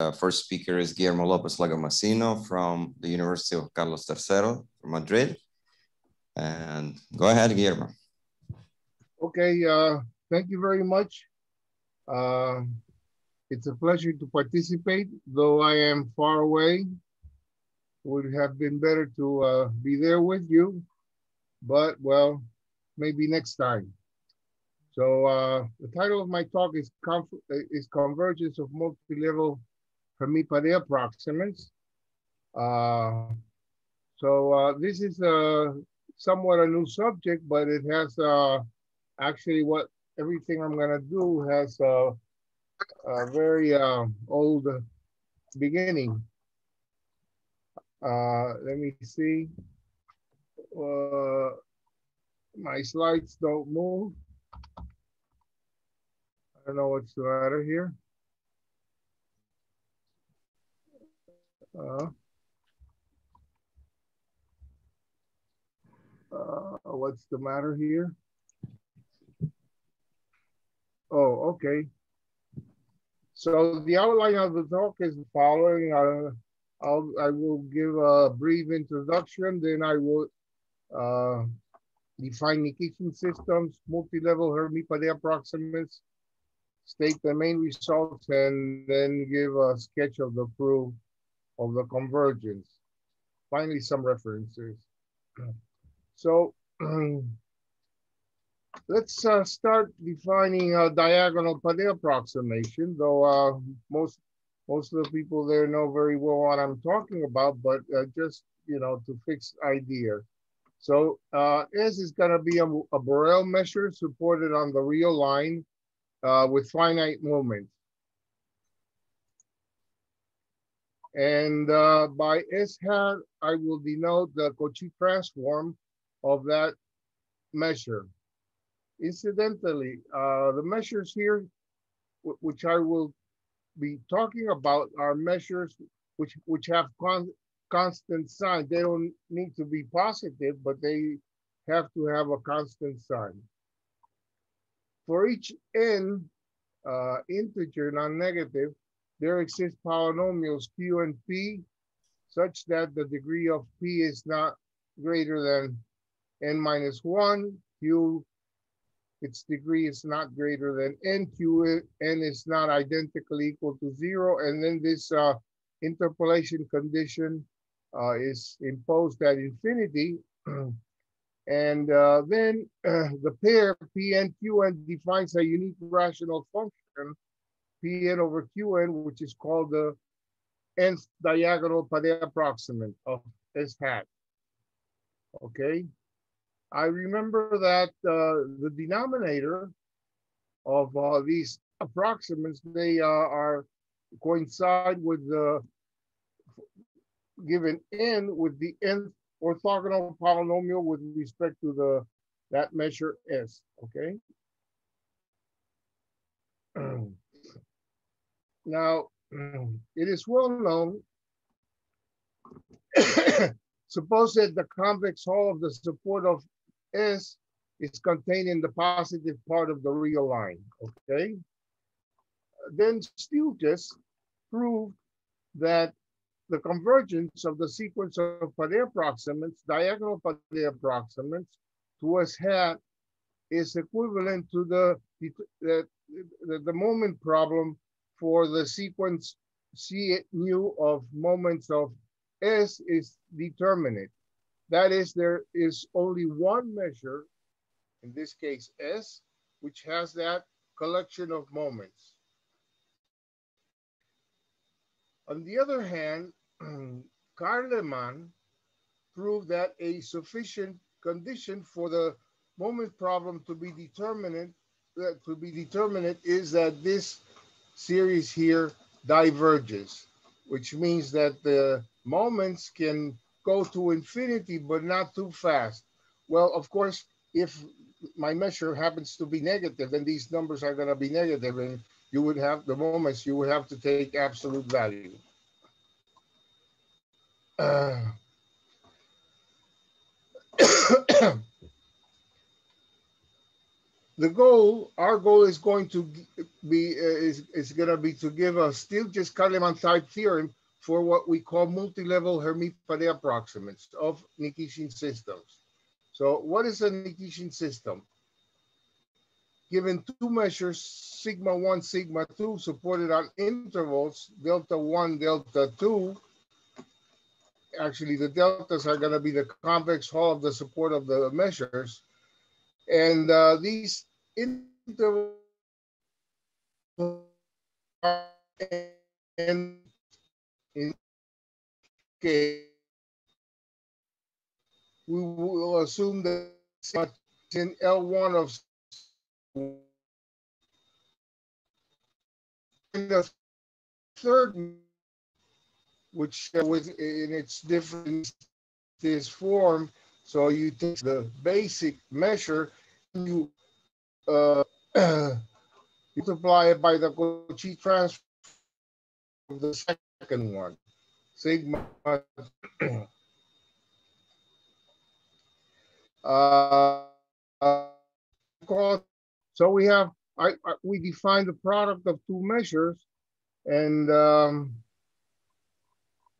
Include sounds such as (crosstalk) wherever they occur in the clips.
uh, first speaker is Guillermo Lopez Lagomasino from the University of Carlos III from Madrid. And go ahead, Guillermo. Okay, uh, thank you very much. Uh, it's a pleasure to participate, though I am far away. Would have been better to uh, be there with you, but well, maybe next time. So uh, the title of my talk is, is Convergence of Multi-Level Hermite-Padé Approximants. Uh, so uh, this is a, somewhat a new subject, but it has uh, actually what everything I'm gonna do has a, a very uh, old beginning. Uh, let me see. Uh, my slides don't move. I don't know what's the matter here. Uh, uh, what's the matter here? Oh, okay. So the outline of the talk is the following. Uh, I'll, I will give a brief introduction, then I will uh, define Nikishin systems, multi-level Hermite-Padé approximants, state the main results, and then give a sketch of the proof of the convergence. Finally, some references. (clears throat) So (clears throat) let's uh, start defining a diagonal Padé approximation, though uh, most most of the people there know very well what I'm talking about, but uh, just, you know, to fix idea. So uh, S is gonna be a, a Borel measure supported on the real line uh, with finite moments. And uh, by S hat, I will denote the Cauchy transform of that measure. Incidentally, uh, the measures here, which I will be talking about, are measures which, which have con constant sign. They don't need to be positive, but they have to have a constant sign. For each n uh, integer, non-negative, there exist polynomials q and p such that the degree of p is not greater than n minus 1, q, its degree is not greater than n, q, n is not identically equal to 0, and then this uh, interpolation condition uh, is imposed at infinity. (clears throat) And uh, then (clears throat) the pair PNQN defines a unique rational function, Pn over Qn, which is called the nth diagonal approximant of S hat. Okay. I remember that uh, the denominator of uh, these approximants, they uh, are coincide with the given n with the nth orthogonal polynomial with respect to the that measure S, okay? (clears throat) now, mm. it is well known, (coughs) suppose that the convex hull of the support of S is contained in the positive part of the real line, okay? Then Stieltjes proved that the convergence of the sequence of Padé approximants, diagonal Padé approximants, to S hat is equivalent to the, the, the, the moment problem for the sequence C nu of moments of S is determinate. That is, there is only one measure, in this case S, which has that collection of moments. On the other hand, (clears throat) Carleman proved that a sufficient condition for the moment problem to be determinate uh, to be determinate is that this series here diverges, which means that the moments can go to infinity, but not too fast. Well, of course, if my measure happens to be negative, then these numbers are going to be negative, and you would have the moments you would have to take absolute value. (clears throat) Uh, (coughs) the goal, our goal is going to be, uh, is, is going to be to give a Stieltjes-Carleman type theorem for what we call multi-level Hermite-Padé approximates of Nikishin systems. So what is a Nikishin system? Given two measures, sigma one, sigma two, supported on intervals, delta one, delta two, actually the deltas are gonna be the convex hull of the support of the measures. And uh, these intervals and in we will assume that in L1 of in the third, which was in its different this form, so you take the basic measure, you uh, (clears throat) multiply it by the Cauchy transform of the second one, sigma. (clears throat) uh, so we have, I, I, we define the product of two measures and um,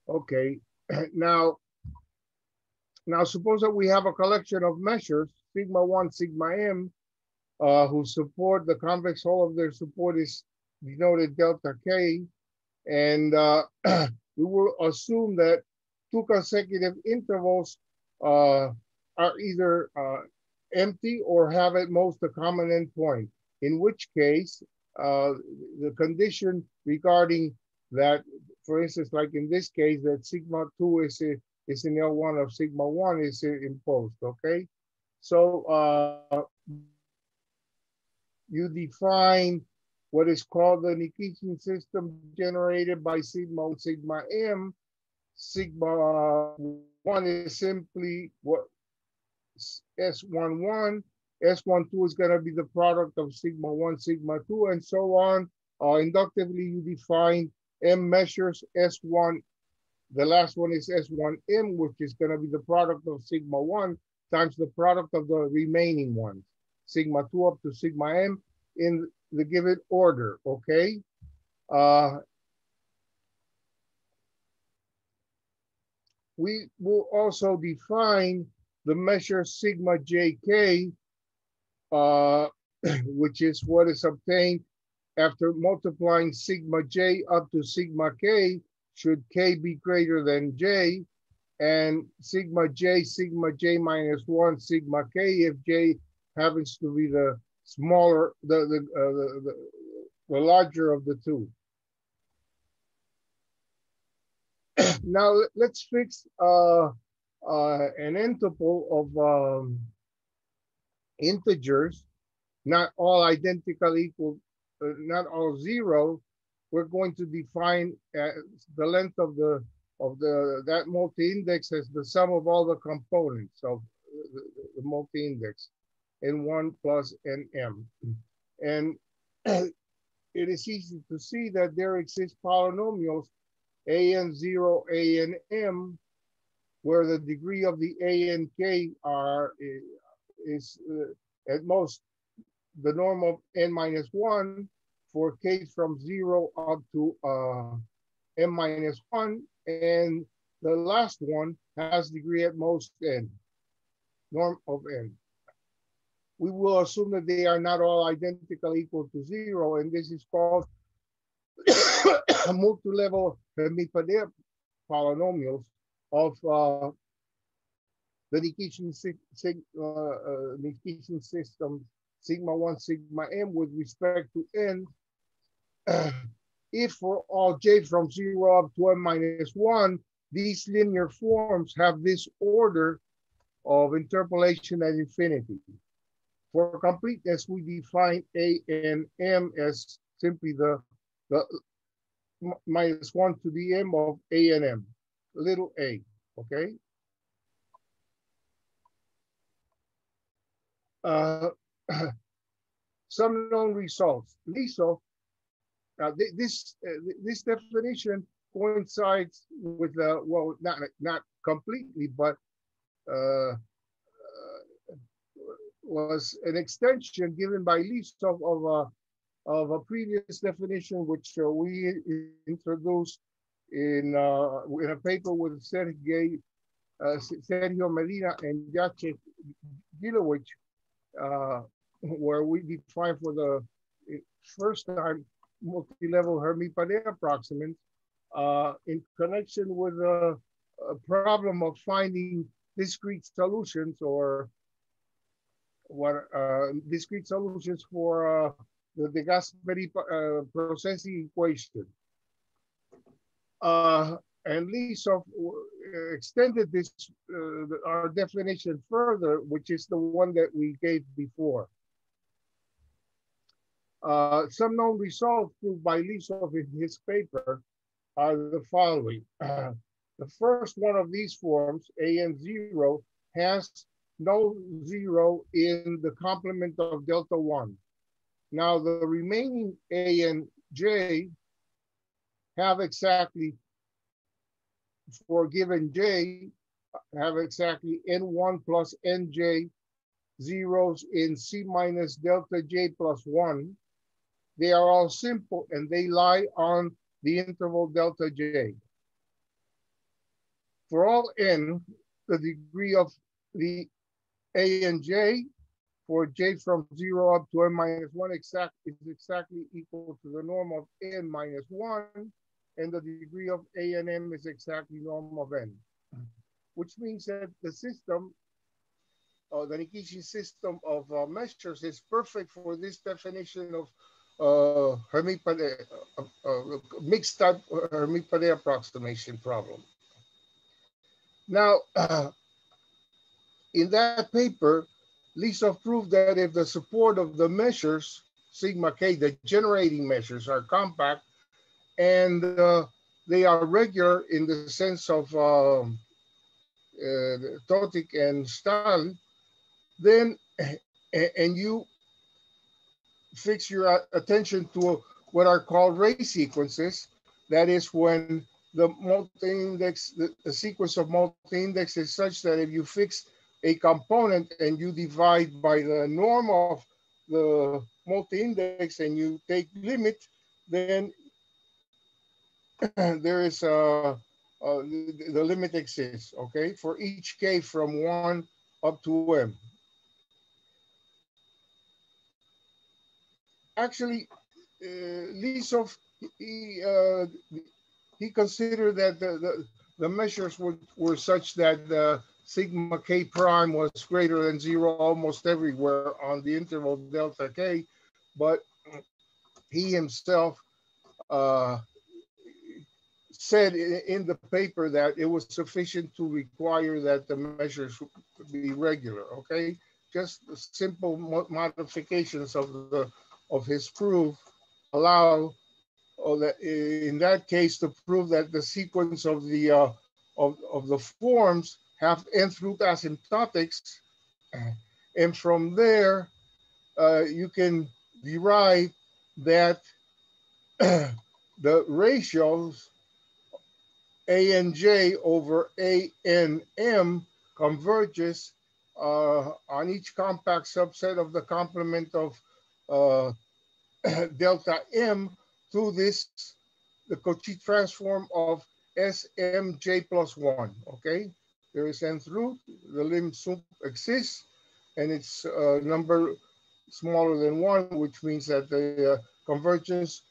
okay, (clears throat) now, now suppose that we have a collection of measures, sigma one, sigma m, uh, who support the convex hull of their support is denoted delta k, and uh, (clears throat) we will assume that two consecutive intervals uh, are either uh, empty or have at most a common endpoint, in which case uh, the condition regarding that, for instance, like in this case, that sigma 2 is, a, is in L1 of sigma 1 is imposed, okay? So uh, you define what is called the Nikishin system generated by sigma sigma m. Sigma 1 is simply what S11. S12 is going to be the product of sigma 1, sigma 2, and so on. Uh, inductively, you define M measures S1. The last one is S1M, which is going to be the product of sigma 1 times the product of the remaining ones, sigma 2 up to sigma M in the given order, okay? Uh, we will also define the measure sigma jk, uh, (clears throat) which is what is obtained after multiplying sigma j up to sigma k, should k be greater than j, and sigma j, sigma j minus one, sigma k, if j happens to be the smaller, the, the, uh, the, the, larger of the two. (clears throat) now let's fix uh, uh, an interval of um, integers, not all identical equal, uh, not all zero. We're going to define uh, the length of the of the that multi-index as the sum of all the components of the, the multi-index n1 plus nm. And (clears throat) it is easy to see that there exist polynomials an0, anm, where the degree of the a and k are is uh, at most the norm of n minus one for k from zero up to uh, minus one, and the last one has degree at most n, norm of n. We will assume that they are not all identical equal to zero, and this is called (coughs) multi-level Hermite-Padé polynomials of uh, the sig uh, uh, system sigma 1, sigma m with respect to n, if for all j from 0 up to n minus 1, these linear forms have this order of interpolation at infinity. For completeness, we define A and M as simply the, the minus one to the M of A and M, little a, okay? Uh, (clears throat) some known results. LISO, uh, this, uh, this definition coincides with, uh, well, not, not completely, but uh, was an extension given by Lysov of a, of a previous definition, which uh, we introduced in, uh, in a paper with Sergey, uh, Sergio Medina and Jacek Gilowicz, uh, where we define for the first time multi-level Hermite-Padé approximants uh, in connection with a, a, problem of finding discrete solutions or what uh, discrete solutions for uh, the Degasperis uh, Procesi equation. Uh, and Lysov extended this uh, our definition further, which is the one that we gave before. Uh, some known results proved by Lysov in his paper are the following. Uh, (clears throat) the first one of these forms, AN0, has no zero in the complement of delta 1. Now the remaining ANJ have exactly, for given J, have exactly N1 plus NJ zeros in C minus delta J plus one. They are all simple and they lie on the interval delta J. For all N, the degree of the A and J for J from zero up to N minus one exact, is exactly equal to the norm of N minus one and the degree of A and M is exactly norm of N, which means that the system, uh, the Nikishin system of uh, measures is perfect for this definition of uh, Hermite-Padé, uh, uh, mixed type Hermite-Padé approximation problem. Now, uh, (clears throat) in that paper, Lysov proved that if the support of the measures, sigma k, the generating measures are compact, and uh, they are regular in the sense of um, uh, Totik and Stahl, then, (clears throat) and you fix your uh, attention to what are called ray sequences. That is when the multi-index, the, the, sequence of multi-index is such that if you fix a component and you divide by the norm of the multi-index and you take limit, then (clears throat) there is uh, uh, a, a, the limit exists, okay? For each k from one up to m. actually, uh, Lysov, he, uh, he considered that the, the, the measures were, were such that the sigma k prime was greater than zero almost everywhere on the interval delta k, but he himself uh, said in the paper that it was sufficient to require that the measures be regular, okay? Just simple modifications of the of his proof allow or that in that case to prove that the sequence of the uh, of, of the forms have nth root asymptotics and from there uh, you can derive that (clears throat) the ratios a and j over a and m converges uh, on each compact subset of the complement of uh, (clears throat) delta m through this, the Cauchy transform of smj plus one, okay? There is nth root, the lim sup exists, and it's a uh, number smaller than one, which means that the uh, convergence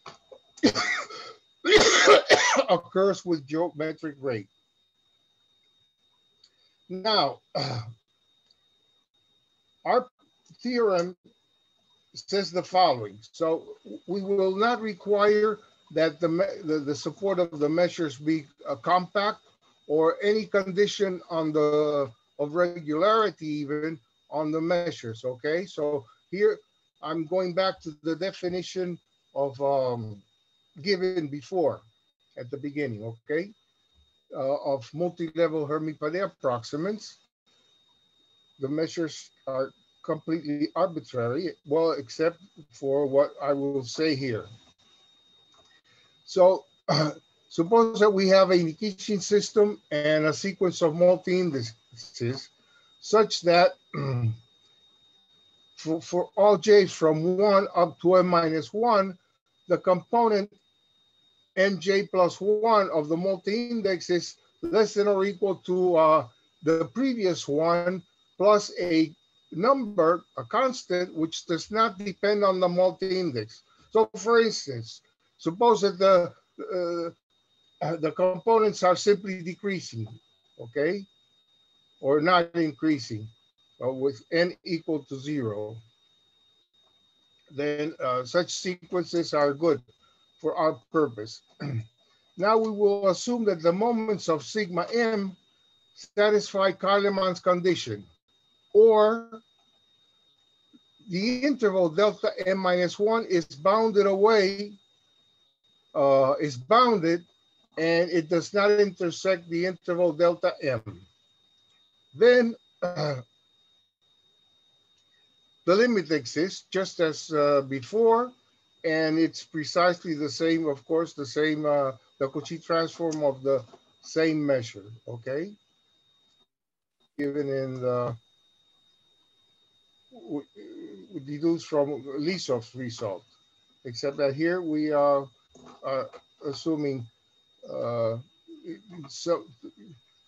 (coughs) occurs with geometric rate. Now, uh, (clears throat) our theorem says the following. So we will not require that the, the, the support of the measures be uh, compact or any condition on the of regularity even on the measures, okay? So here I'm going back to the definition of um, given before at the beginning, okay? Uh, of multi-level Hermite-Padé approximants. The measures are completely arbitrary, well, except for what I will say here. So uh, (clears throat) suppose that we have a Nikishin system and a sequence of multi-indices such that (clears throat) for, for all j from 1 up to n minus 1, the component nj plus 1 of the multi-index is less than or equal to uh, the previous one plus a number, a constant, which does not depend on the multi-index. So for instance, suppose that the, uh, the components are simply decreasing, okay? Or not increasing uh, with n equal to zero. Then uh, such sequences are good for our purpose. (clears throat) now we will assume that the moments of sigma m satisfy Carleman's condition or the interval delta m minus one is bounded away, uh, is bounded, and it does not intersect the interval delta m. Then uh, (clears throat) the limit exists just as uh, before, and it's precisely the same, of course, the same, uh, the Cauchy transform of the same measure, okay? Given in the deduced from Lysov's result, except that here we are uh, assuming uh, in, some,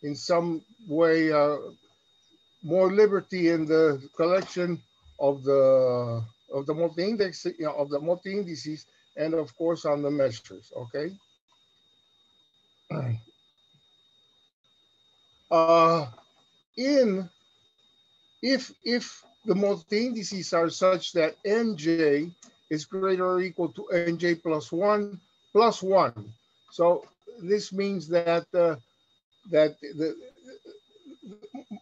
in some way uh, more liberty in the collection of the of the multi-index you know, of the multi-indices and of course on the measures okay? (clears throat) Uh in if if the multi-indices are such that nj is greater or equal to nj plus 1 plus 1. So this means that uh, that the,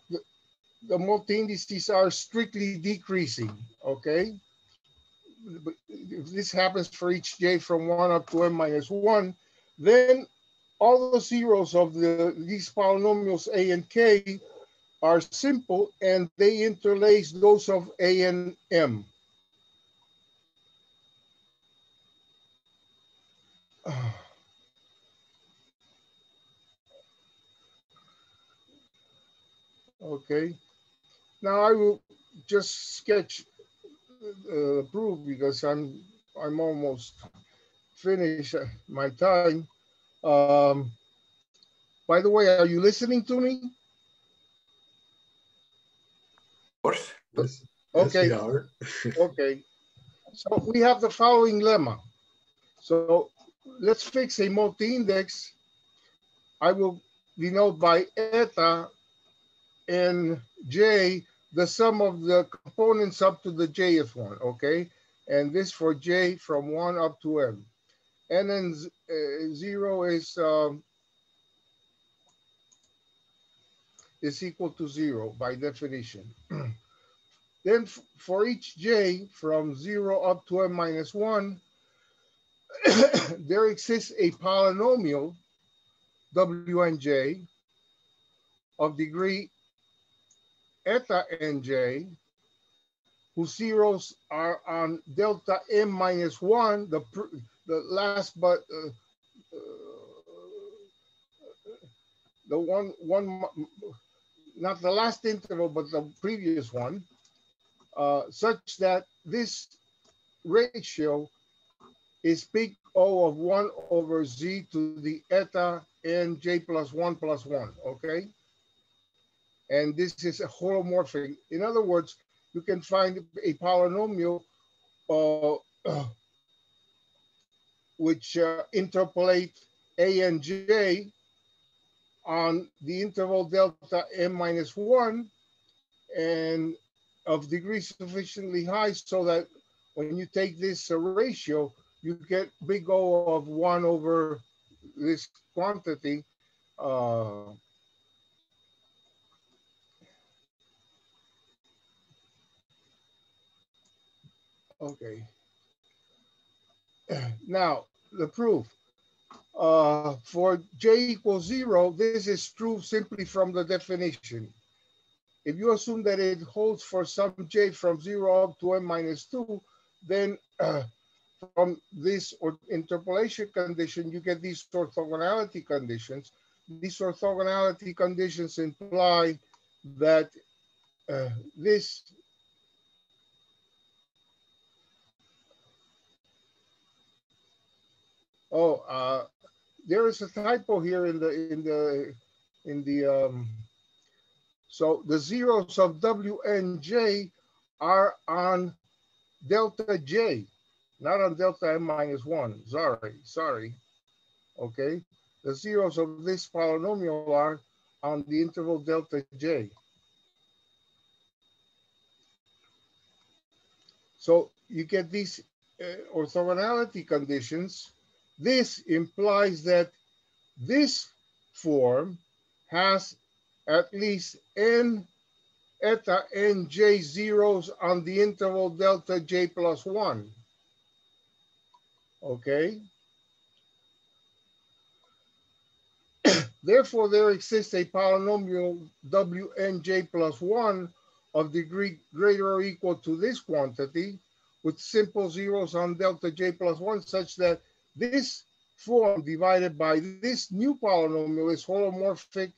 the, the multi-indices are strictly decreasing, okay? If this happens for each j from 1 up to n minus 1, then all the zeros of the these polynomials a and k are simple and they interlace those of A and M. (sighs) Okay, now I will just sketch the uh, proof because I'm I'm almost finished my time. Um, by the way, are you listening to me? Course. Yes. Okay. Yes, (laughs) okay. So we have the following lemma. So let's fix a multi-index. I will denote by eta and j the sum of the components up to the jth one, okay? And this for j from 1 up to m. And then uh, 0 is um, is equal to zero by definition. (clears throat) then for each j from zero up to m minus one, (clears throat) there exists a polynomial, wnj, of degree eta nj, whose zeros are on delta m minus one, the, the last but uh, uh, the one one not the last interval, but the previous one, uh, such that this ratio is big O of 1 over z to the eta n j plus 1 plus 1, okay? And this is a holomorphic. In other words, you can find a polynomial uh, (clears throat) which uh, interpolate a and j on the interval delta m minus one and of degree sufficiently high so that when you take this uh, ratio, you get big O of one over this quantity. Uh, okay. (clears throat) Now, the proof uh, for j equals zero, this is true simply from the definition. If you assume that it holds for some j from zero up to n minus two, then uh, from this or interpolation condition, you get these orthogonality conditions. These orthogonality conditions imply that uh, this Oh, uh, there is a typo here in the in the in the um, so the zeros of W and J are on delta J, not on delta M minus one. Sorry, sorry. Okay, the zeros of this polynomial are on the interval delta J. So you get these uh, orthogonality conditions. This implies that this form has at least n eta n j zeros on the interval delta j plus 1. Okay? Therefore, there exists a polynomial wnj plus 1 of degree greater or equal to this quantity with simple zeros on delta j plus 1 such that this form divided by this new polynomial is holomorphic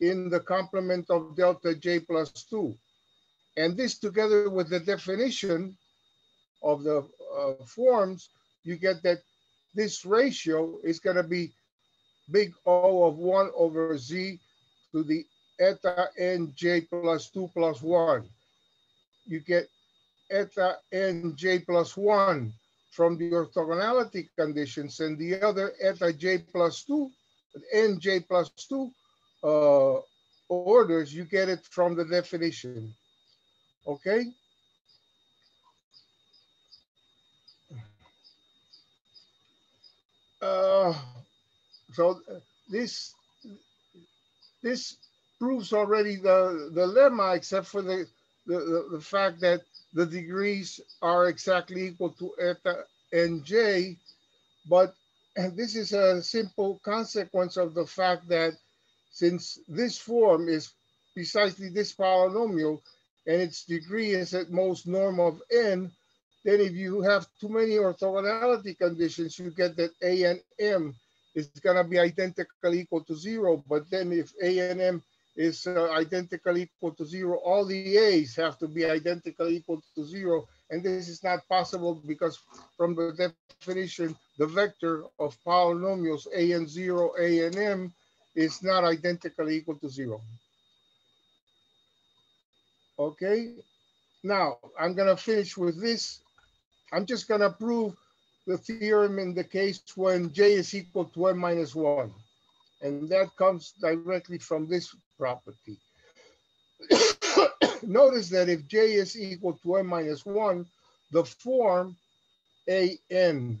in the complement of delta j plus 2. And this together with the definition of the uh, forms, you get that this ratio is going to be big O of 1 over z to the eta n j plus 2 plus 1. You get eta n j plus 1 from the orthogonality conditions and the other eta j plus 2, n j plus 2 uh, orders, you get it from the definition. Okay? Uh, so this this proves already the, the lemma, except for the, the, the, the fact that the degrees are exactly equal to eta and j, but this is a simple consequence of the fact that since this form is precisely this polynomial and its degree is at most norm of n, then if you have too many orthogonality conditions, you get that a and m is going to be identically equal to zero. But then if a and m is uh, identically equal to zero, all the a's have to be identically equal to zero. And this is not possible because from the definition, the vector of polynomials a and zero, a and m is not identically equal to zero. Okay, now I'm gonna finish with this. I'm just gonna prove the theorem in the case when j is equal to n minus one. And that comes directly from this property. (coughs) Notice that if j is equal to n minus one, the form an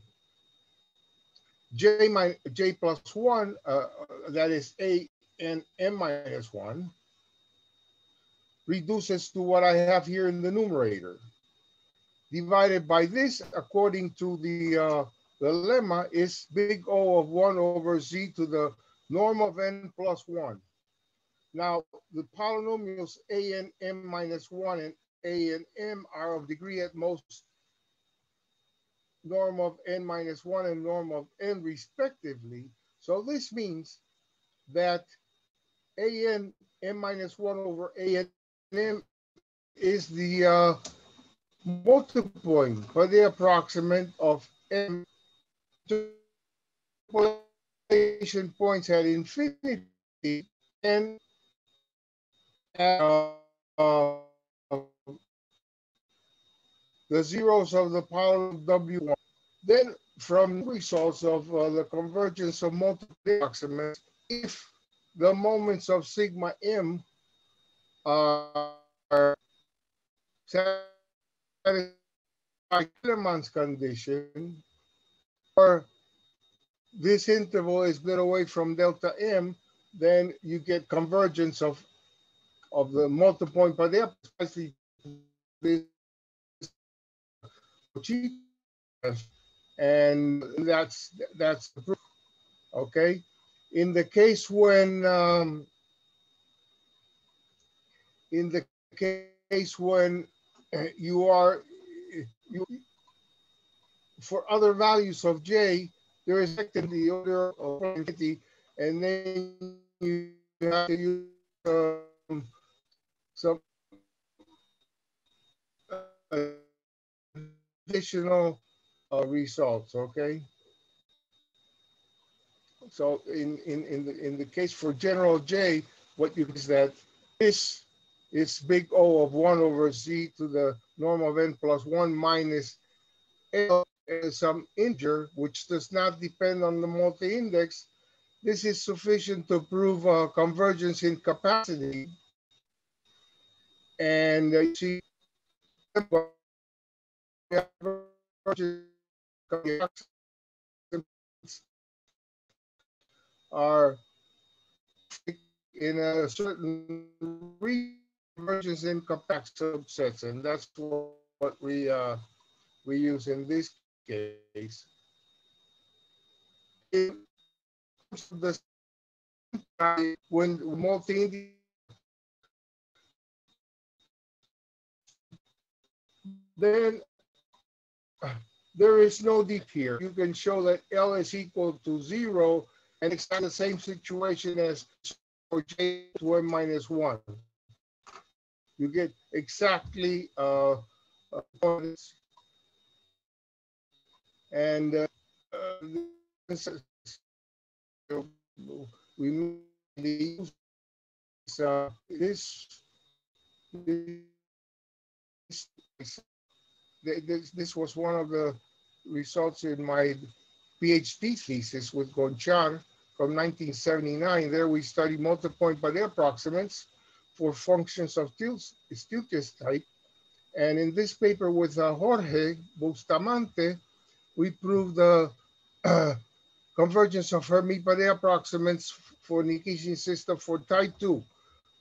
j j plus one, uh, that is a and m minus one, reduces to what I have here in the numerator. Divided by this, according to the, uh, the lemma, is big O of 1 over z to the norm of n plus 1. Now, the polynomials a and m minus 1 and a and m are of degree at most norm of n minus 1 and norm of n respectively. So this means that a n m minus 1 over a n m is the uh, multiplying by the approximate of m points at infinity and uh, the zeros of the power of W1. Then from results of uh, the convergence of multiple approximates, if the moments of sigma m are satisfied Carleman's condition, or this interval is bit away from delta m, then you get convergence of of the multiple point by the precisely and that's that's the proof. Okay, in the case when um, in the case when you are you for other values of j, in the order of infinity, and then you have to use um, some uh, additional uh, results, okay? So in, in, in, the, in the case for general J, what you is that this is big O of 1 over Z to the norm of n plus 1 minus L as some integer, which does not depend on the multi-index. This is sufficient to prove uh, convergence in capacity. And uh, you see, are in a certain convergence in compact subsets, and that's what we uh, we use in this case. when multi then there is no deep here. You can show that L is equal to zero and it's not the same situation as for J to M minus one. You get exactly uh, points. And uh, uh, we use uh, this, this, this, this was one of the results in my PhD thesis with Gonchar from 1979. There we studied multipoint Padé approximants for functions of Stieltjes type. And in this paper with uh, Jorge Bustamante, we proved the uh, (clears throat) convergence of Hermite-Padé approximants for Nikishin system for type 2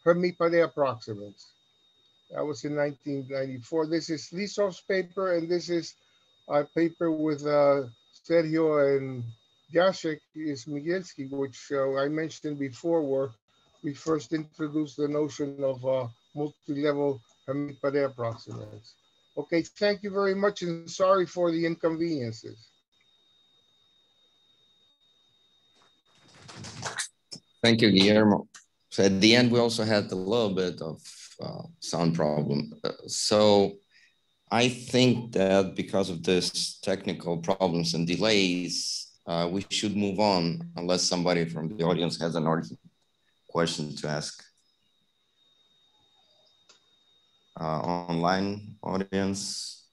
Hermite-Padé approximants. That was in 1994. This is Lysov's paper, and this is a paper with uh, Sergio and Jacek Szmigielski, which uh, I mentioned before, where we first introduced the notion of uh, multi-level Hermite-Padé approximants. Okay, thank you very much and sorry for the inconveniences. Thank you, Guillermo. So at the end, we also had a little bit of uh, sound problem. Uh, so I think that because of this technical problems and delays, uh, we should move on unless somebody from the audience has an urgent question to ask. Uh, online audience.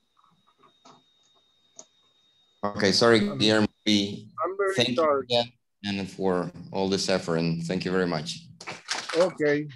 Okay, sorry, Guillermo. Thank sorry. you again and for all this effort, and thank you very much. Okay.